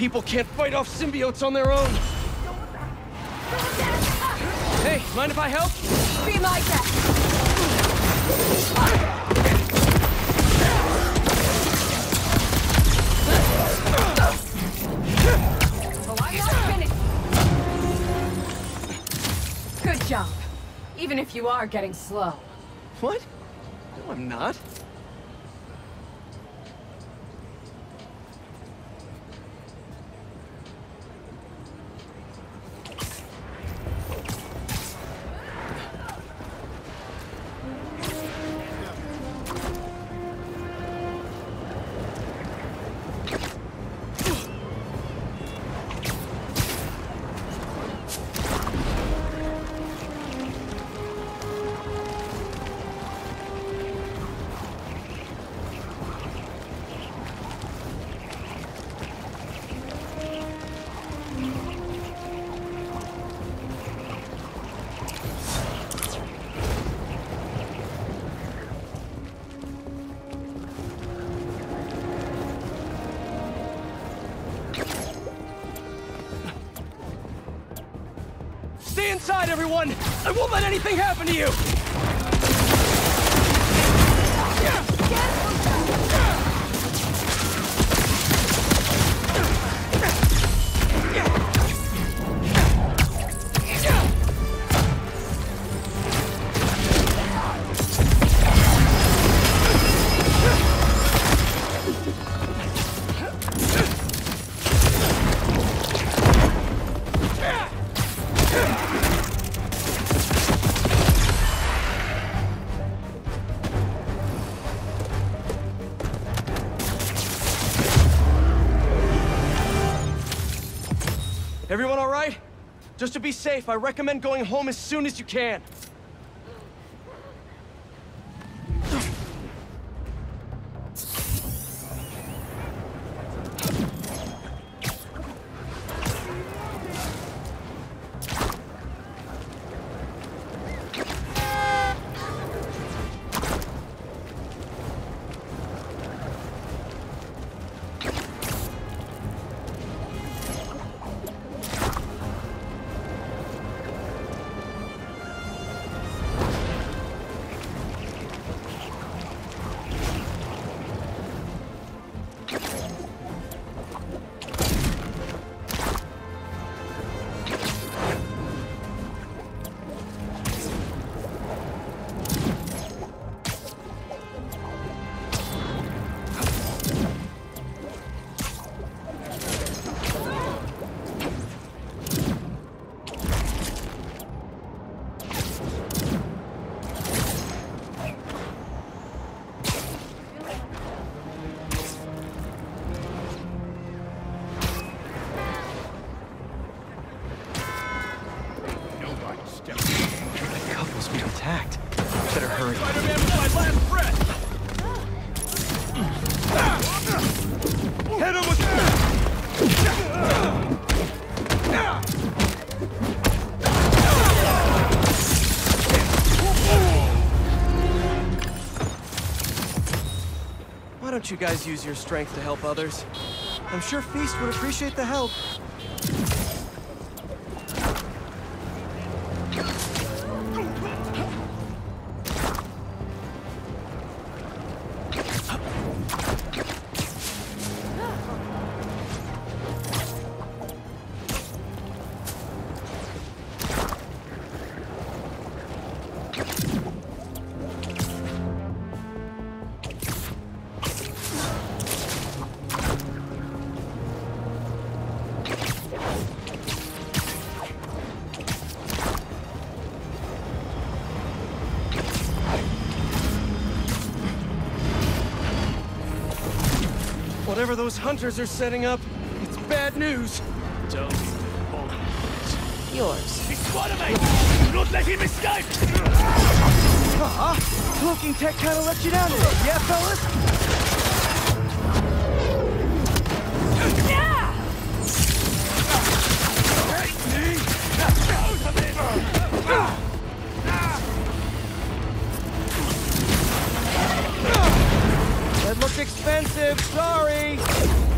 People can't fight off symbiotes on their own. Hey, mind if I help? Be my guest. Oh, I'm not finished. Good job. Even if you are getting slow. What? No, I'm not. Stay inside, everyone! I won't let anything happen to you! Just to be safe, I recommend going home as soon as you can. Attacked. Better hurry. Spider-Man was my last breath! Hit him with... Why don't you guys use your strength to help others? I'm sure Feast would appreciate the help. Whatever those hunters are setting up, it's bad news. Don't. Yours. Spider-Man! Do not let him escape! Huh? Cloaking tech kind of let you down today, yeah, fellas? That looked expensive, sorry.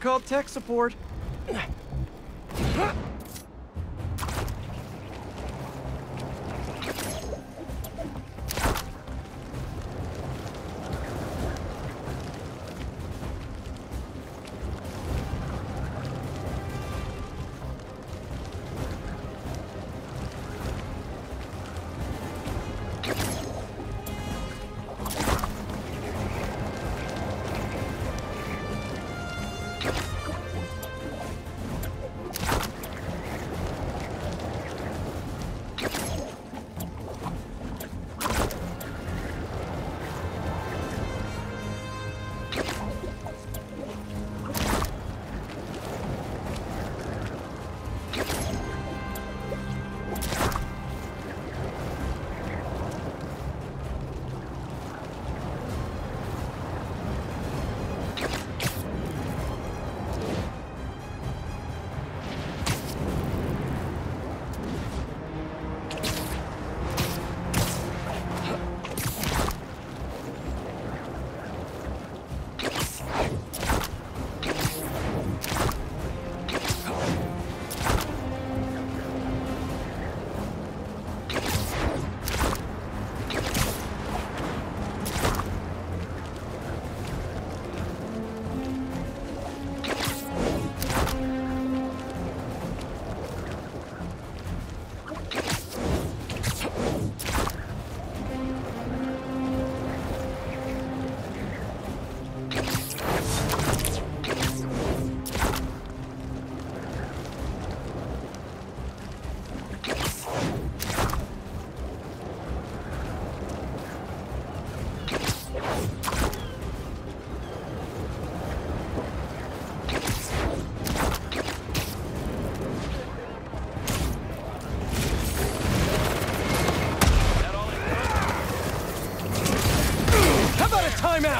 Called tech support.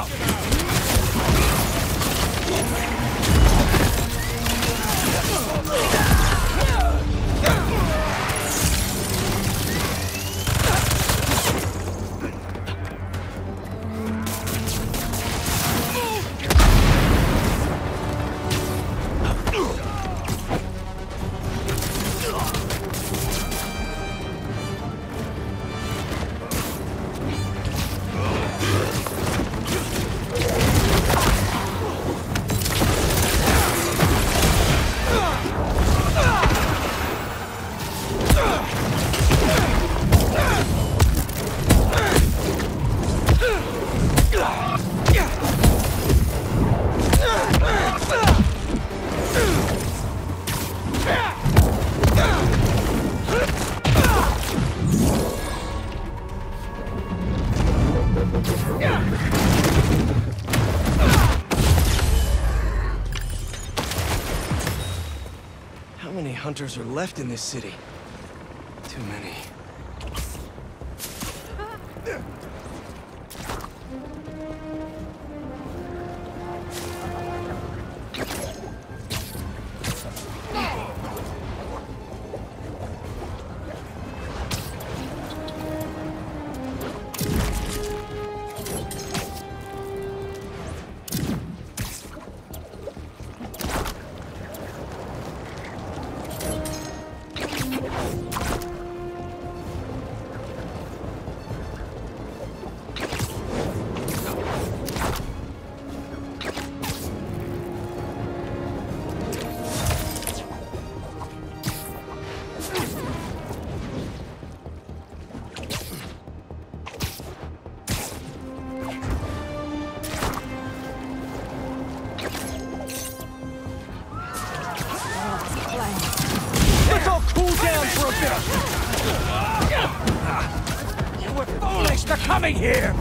Oh, my God. Hunters are left in this city? Too many. You were foolish for coming here!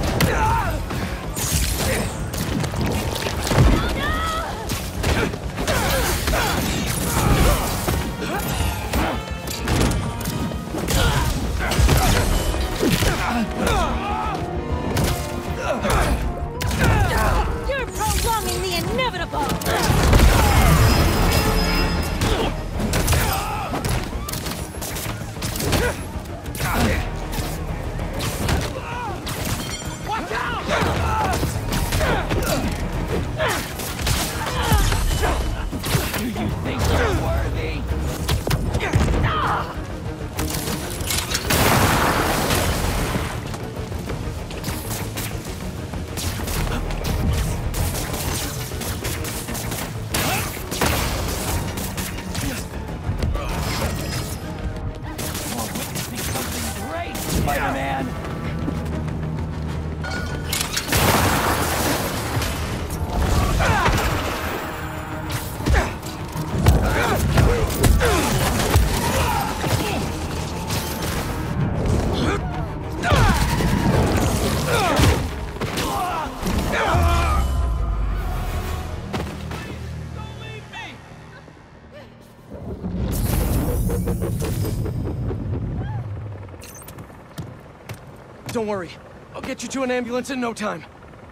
Worry. I'll get you to an ambulance in no time.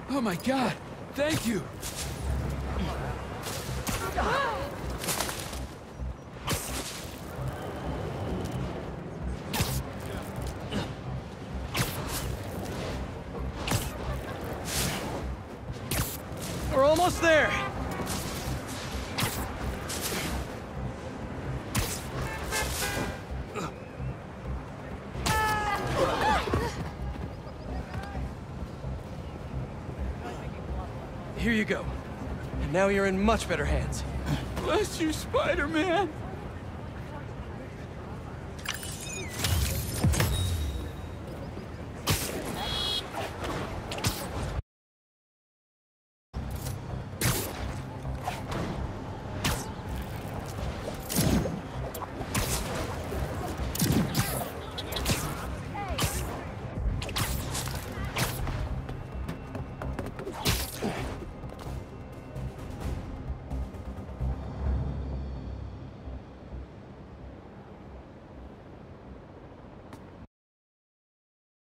Oh my god, thank you! Here you go. And now you're in much better hands. Bless you, Spider-Man!